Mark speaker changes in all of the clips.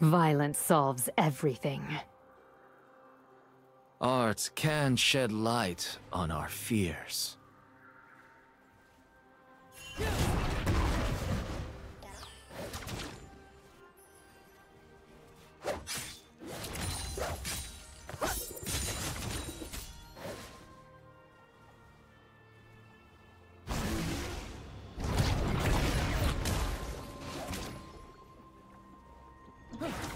Speaker 1: Violence solves everything.
Speaker 2: Art can shed light on our fears.
Speaker 3: First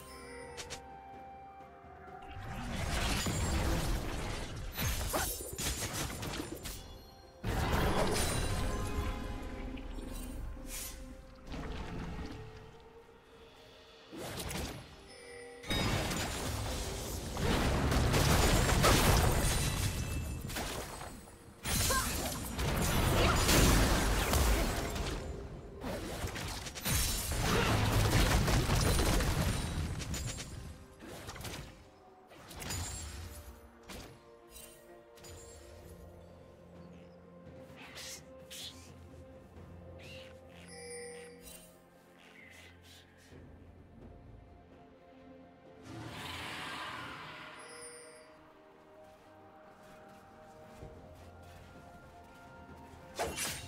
Speaker 3: you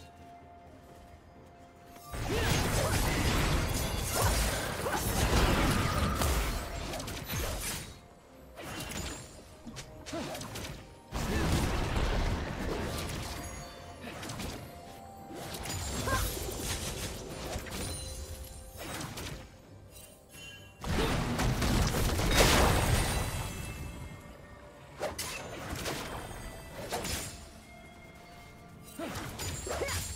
Speaker 3: Yeah!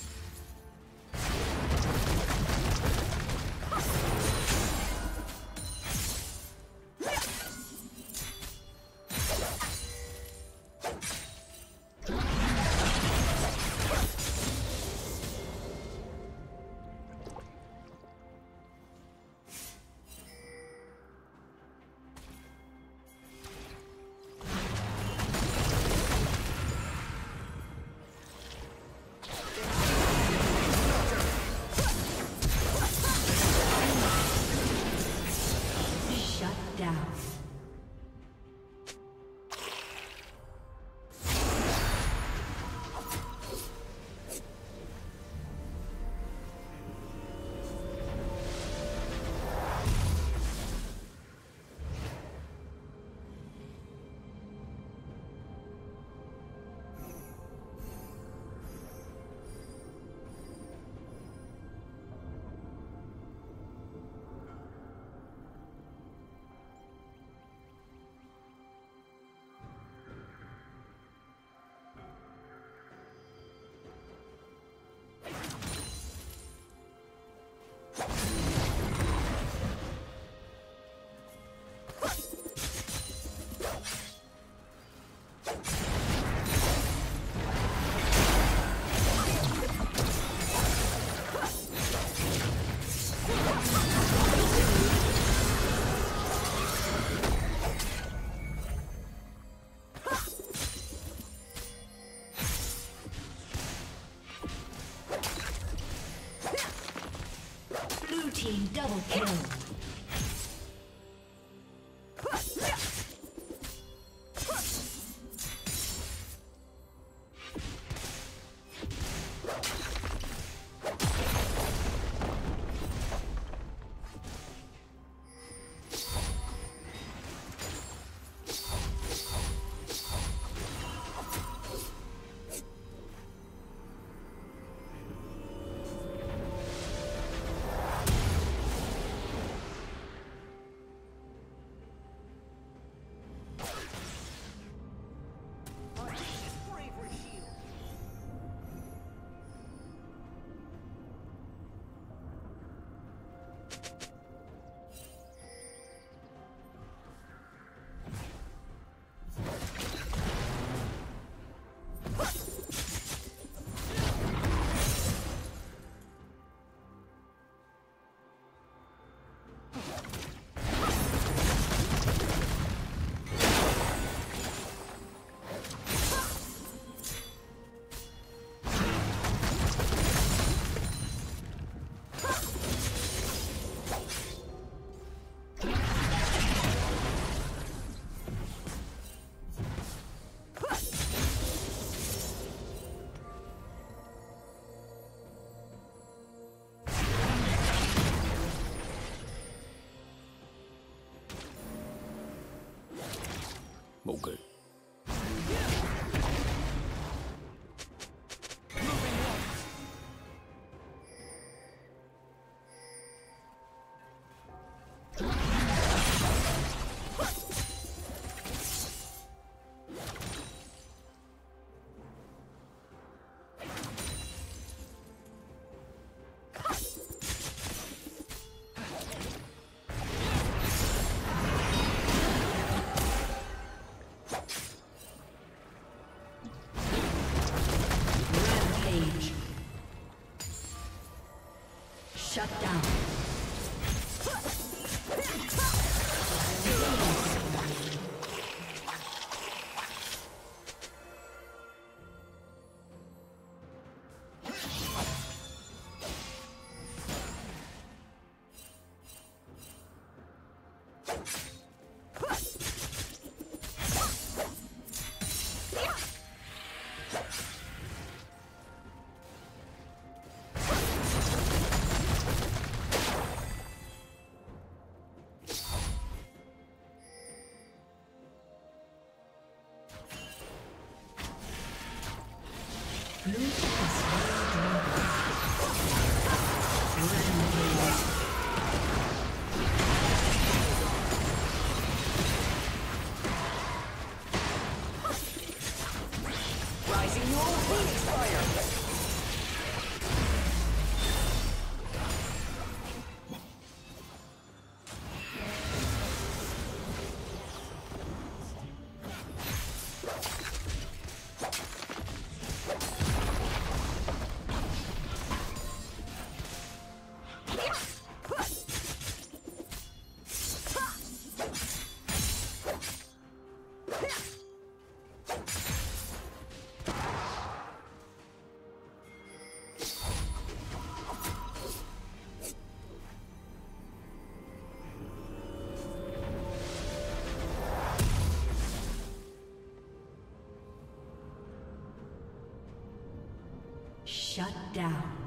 Speaker 2: Okay.
Speaker 3: Blue Shut down.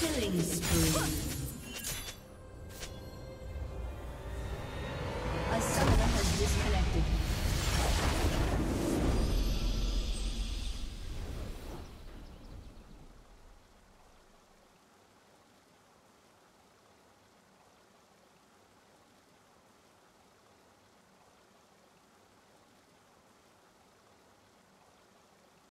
Speaker 3: Killing spree.